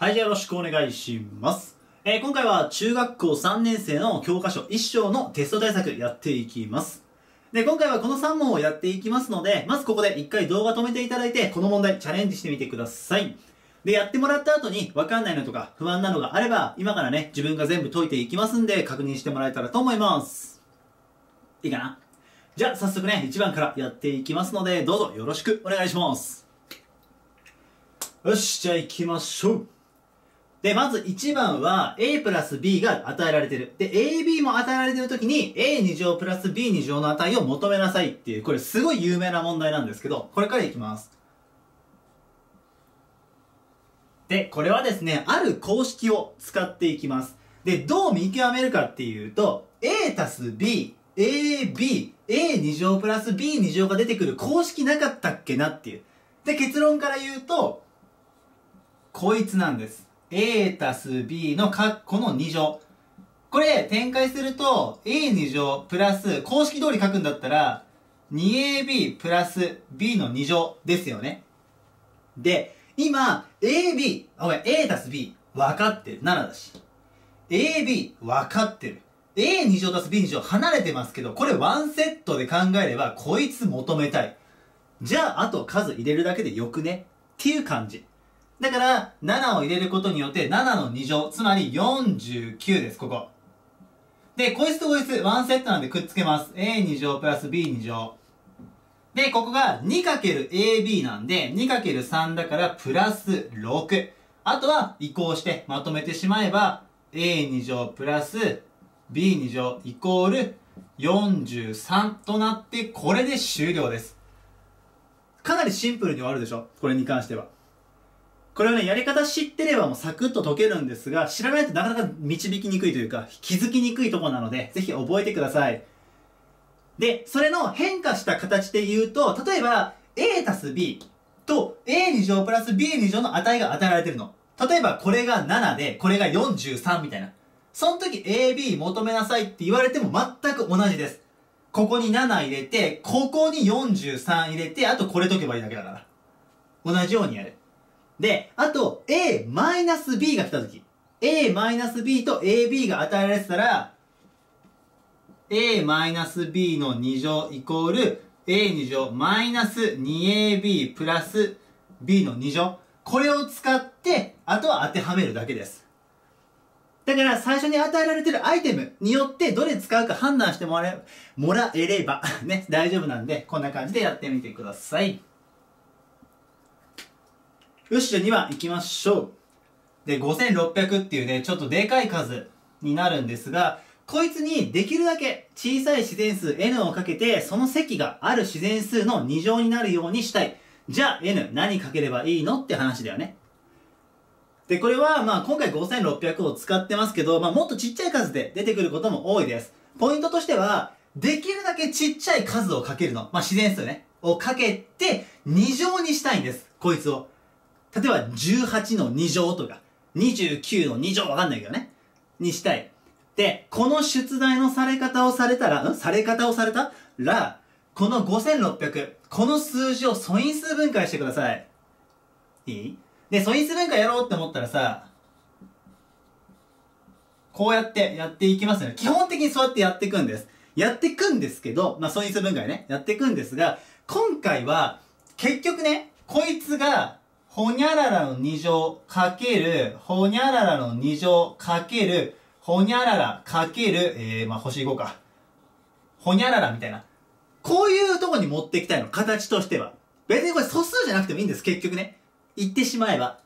はい、じゃあよろしくお願いします。えー今回は中学校3年生の教科書1章のテスト対策やっていきます。で、今回はこの3問をやっていきますので、まずここで1回動画止めていただいて、この問題チャレンジしてみてください。で、やってもらった後に分かんないのとか不安なのがあれば、今からね、自分が全部解いていきますんで、確認してもらえたらと思います。いいかな？じゃあ、早速ね、1番からやっていきますので、どうぞよろしくお願いします。よし、じゃあ行きましょう。で、まず1番は a プラス b が与えられてる。で、ab も与えられてるときに a2 乗プラス b2 乗の値を求めなさいっていう、これすごい有名な問題なんですけど、これからいきます。で、これはですね、ある公式を使っていきます。で、どう見極めるかっていうと、a たす b、ab、a2 乗プラス b2 乗が出てくる公式なかったっけなっていう。で、結論から言うと、こいつなんです。A たす b の括弧の2乗。これ、展開すると、a2 乗プラス、公式通り書くんだったら、2ab プラス b の2乗ですよね。で、今、ab、あ、ごめん、a たす b、分かってる。7だし。ab、分かってる。a2 乗足す b2 乗離れてますけど、これワンセットで考えれば、こいつ求めたい。じゃあ、あと数入れるだけでよくね？っていう感じ。だから、7を入れることによって、7の2乗、つまり49です、ここ。で、こいつとこいつ、ワンセットなんでくっつけます。a2 乗プラス b2 乗。で、ここが 2×ab なんで、2×3 だからプラス6。あとは移行してまとめてしまえば、a2 乗プラス b2 乗イコール43となって、これで終了です。かなりシンプルに終わるでしょ？これに関しては。これをね、やり方知ってればもうサクッと解けるんですが、知らないとなかなか導きにくいというか、気づきにくいところなので、ぜひ覚えてください。で、それの変化した形で言うと、例えば、a たす b と a2 乗プラス b2 乗の値が与えられてるの。例えば、これが7で、これが43みたいな。その時 ab 求めなさいって言われても全く同じです。ここに7入れて、ここに43入れて、あとこれ解けばいいだけだから。同じようにやる。で、あと、A-B が来たとき、A-B と ab が与えられてたら、A-B の2乗イコール a2 乗マイナス 2ab プラス b の2乗。これを使って、あとは当てはめるだけです。だから最初に与えられてるアイテムによってどれ使うか判断してもらえもらえれば ね、大丈夫なんで、こんな感じでやってみてください。よし、じゃあ2番行きましょう。で、5600っていうね、ちょっとでかい数になるんですが、こいつにできるだけ小さい自然数 n をかけて、その積がある自然数の2乗になるようにしたい。じゃあ n 何かければいいのって話だよね。で、これは、まあ今回5600を使ってますけど、まあもっとちっちゃい数で出てくることも多いです。ポイントとしては、できるだけちっちゃい数をかけるの。まあ自然数ね。をかけて、2乗にしたいんです。こいつを。例えば18の2乗とか、29の2乗わかんないけどね。にしたい。で、この出題のされ方をされたら、ん？され方をされた？ら、この5600、この数字を素因数分解してください。いい？で、素因数分解やろうって思ったらさ、こうやってやっていきますよね。基本的にそうやってやっていくんです。やっていくんですけど、まあ素因数分解ね、やっていくんですが、今回は、結局ね、こいつが、ほにゃららの2乗かける、ほにゃららの2乗かける、ほにゃららかける、えー、まあ星5か。ほにゃららみたいな。こういうとこに持っていきたいの、形としては。別にこれ素数じゃなくてもいいんです、結局ね。言ってしまえば。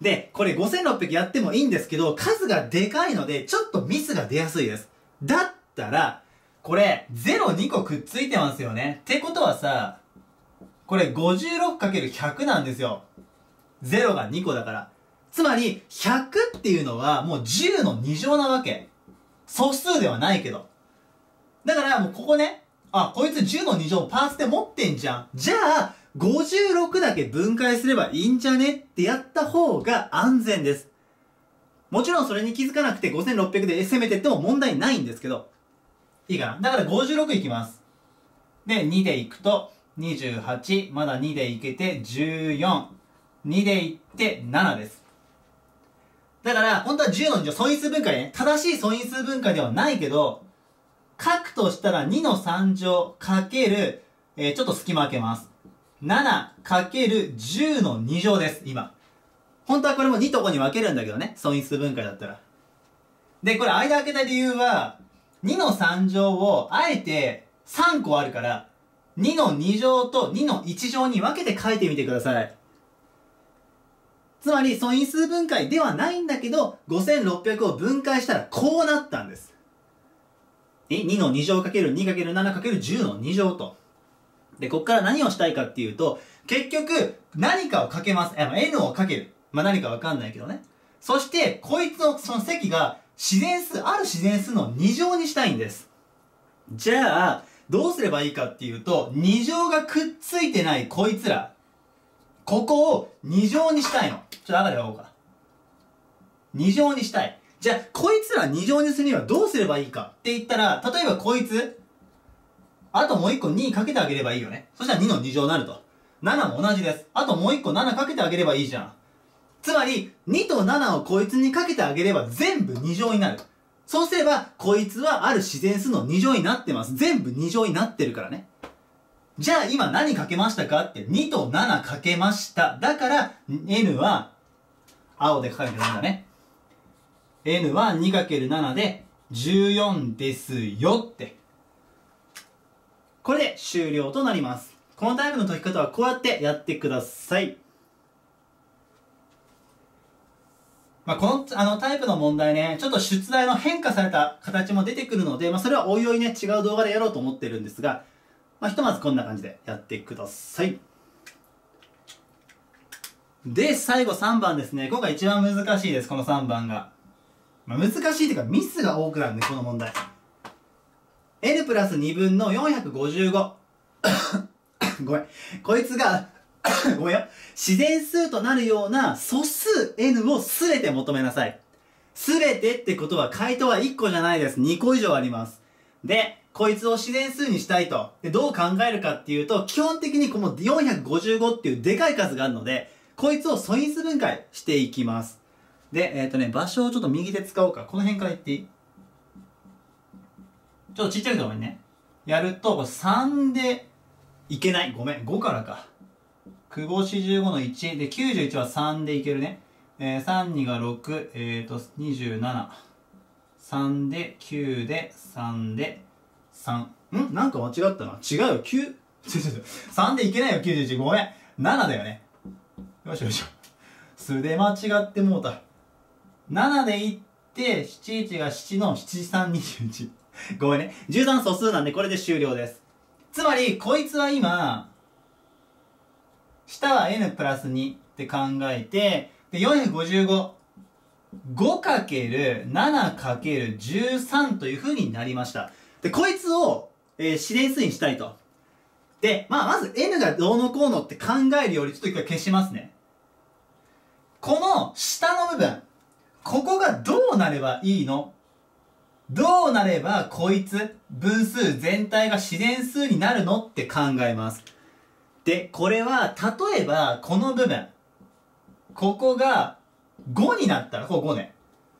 で、これ5600やってもいいんですけど、数がでかいので、ちょっとミスが出やすいです。だったら、これ、02個くっついてますよね。ってことはさ、これ 56×100 なんですよ。0が2個だから。つまり、100っていうのはもう10の2乗なわけ。素数ではないけど。だからもうここね、あ、こいつ10の2乗パーツで持ってんじゃん。じゃあ、56だけ分解すればいいんじゃねってやった方が安全です。もちろんそれに気づかなくて5600で攻めてっても問題ないんですけど。いいかな？だから56いきます。で、2でいくと、28、まだ2でいけて14、2でいって7です。だから、本当は10の2乗、素因数分解ね。正しい素因数分解ではないけど、書くとしたら2の3乗かける、えー、ちょっと隙間開けます。7かける10の2乗です、今。本当はこれも2と5に分けるんだけどね。素因数分解だったら。で、これ間開けた理由は、2の3乗をあえて3個あるから、2の2乗と2の1乗に分けて書いてみてください。つまり素因数分解ではないんだけど、5600を分解したらこうなったんです。2の2乗かける2かける7かける10の2乗と。で、こっから何をしたいかっていうと、結局、何かをかけます。n をかける。まあ、何かわかんないけどね。そして、こいつのその積が自然数、ある自然数の2乗にしたいんです。じゃあ、どうすればいいかっていうと、2乗がくっついてないこいつら、ここを2乗にしたいの。ちょっと赤で書こうか。2乗にしたい。じゃあ、こいつら2乗にするにはどうすればいいかって言ったら、例えばこいつ、あともう1個2かけてあげればいいよね。そしたら2の2乗になると。7も同じです。あともう1個7かけてあげればいいじゃん。つまり、2と7をこいつにかけてあげれば全部2乗になる。そうすれば、こいつはある自然数の2乗になってます。全部2乗になってるからね。じゃあ今何かけましたかって、2と7かけました。だから、n は、青で書かれてるんだね。n は 2×7 で14ですよって。これで終了となります。このタイプの解き方はこうやってやってください。まあ、この、あの、タイプの問題ね、ちょっと出題の変化された形も出てくるので、まあ、それはおいおいね、違う動画でやろうと思ってるんですが、まあ、ひとまずこんな感じでやってください。で、最後3番ですね。今回一番難しいです、この3番が。まあ、難しいっていうか、ミスが多くなるね、この問題。n プラス2分の455。ごめん。こいつが ごめんよ。自然数となるような素数 n をすべて求めなさい。すべてってことは回答は1個じゃないです。2個以上あります。で、こいつを自然数にしたいと。で、どう考えるかっていうと、基本的にこの455っていうでかい数があるので、こいつを素因数分解していきます。で、えっ、ー、とね、場所をちょっと右で使おうか。この辺から言っていい？ちょっとちっちゃくてごめんね。やると、3でいけない。ごめん。5からか。久保45の1で91は3でいけるね。えー、32が6、えーと、27。3で9で3で3。ん？なんか間違ったな。違うよ。9、ちょちょちょ。3でいけないよ、91。ごめん。7だよね。よしよし。素で間違ってもうた。7でいって、71が7の7321。ごめんね。13素数なんでこれで終了です。つまり、こいつは今、下は n プラス2って考えて、で、455。5×7×13 という風になりました。で、こいつを、えー、指令数にしたいと。で、まあ、まず n がどうのこうのって考えるよりちょっと一回消しますね。この下の部分、ここがどうなればいいの？どうなればこいつ、分数全体が自然数になるのって考えます。で、これは、例えば、この部分。ここが、5になったら、ここ5ね。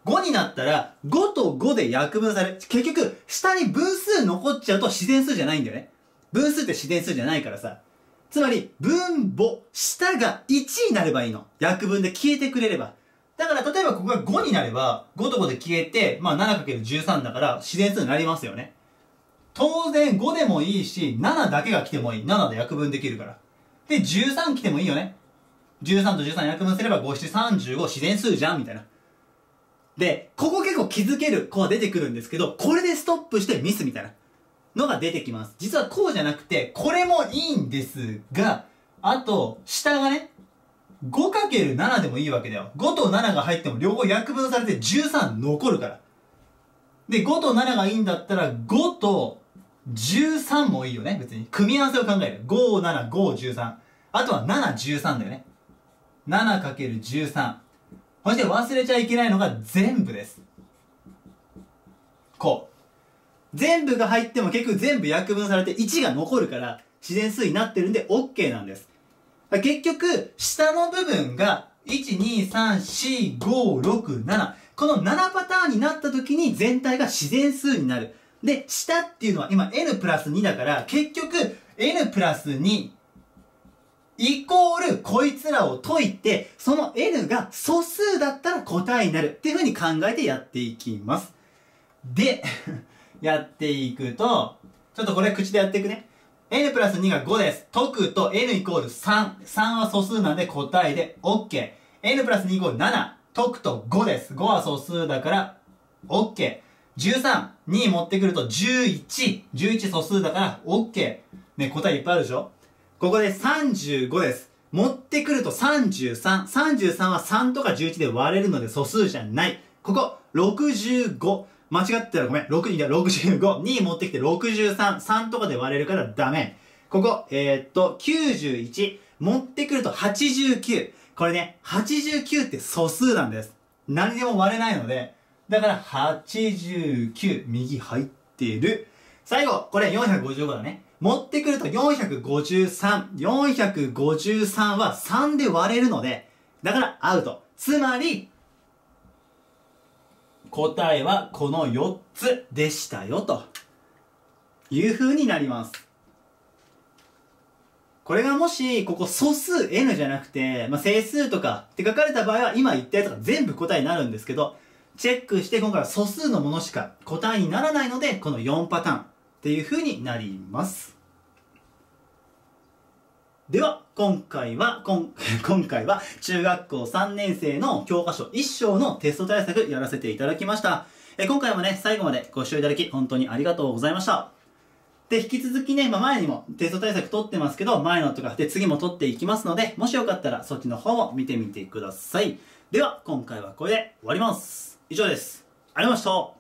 5になったら、5と5で約分され。結局、下に分数残っちゃうと自然数じゃないんだよね。分数って自然数じゃないからさ。つまり、分母、下が1になればいいの。約分で消えてくれれば。だから、例えばここが5になれば、5と5で消えて、まあ 7×13 だから自然数になりますよね。当然5でもいいし、7だけが来てもいい。7で約分できるから。で、13来てもいいよね。13と13約分すれば5、7、35自然数じゃんみたいな。で、ここ結構気づける子は出てくるんですけど、これでストップしてミスみたいなのが出てきます。実はこうじゃなくて、これもいいんですが、あと、下がね、5×7 でもいいわけだよ。5と7が入っても両方約分されて13残るから。で、5と7がいいんだったら、5と13もいいよね、別に。組み合わせを考える。5、7、5、13。あとは7、13だよね。7×13。そして忘れちゃいけないのが全部です。こう。全部が入っても結局全部約分されて1が残るから自然数になってるんで OK なんです。結局、下の部分が1,2,3,4,5,6,7この7パターンになった時に全体が自然数になる。で、下っていうのは今 n プラス2だから結局 n プラス2イコールこいつらを解いて、その n が素数だったら答えになるっていう風に考えてやっていきます。で、やっていくと、ちょっとこれ口でやっていくね。n プラス2が5です。解くと n イコール3。3は素数なんで答えで OK。n プラス2イコール7。解くと5です。5は素数だから OK。13、2持ってくると11。11素数だから OK。ね、答えいっぱいあるでしょ？ここで35です。持ってくると33。33は3とか11で割れるので素数じゃない。ここ、65。間違ってたらごめん。6、いや、65。2持ってきて63。3とかで割れるからダメ。ここ、えー、っと、91。持ってくると89。これね、89って素数なんです。何でも割れないので、だから89、右入ってる。最後、これ455だね。持ってくると453。453は3で割れるので、だからアウト。つまり、答えはこの4つでしたよ、という風になります。これがもし、ここ素数 n じゃなくて、まあ、整数とかって書かれた場合は、今言ったやつが全部答えになるんですけど、チェックして今回は素数のものしか答えにならないので、この4パターンっていう風になります。では、今回は、今 今回は中学校3年生の教科書1章のテスト対策やらせていただきました。え今回もね、最後までご視聴いただき本当にありがとうございました。で、引き続きね、まあ、前にもテスト対策取ってますけど、前のとかで次も取っていきますので、もしよかったらそっちの方も見てみてください。では、今回はこれで終わります。以上です。ありがとうございました。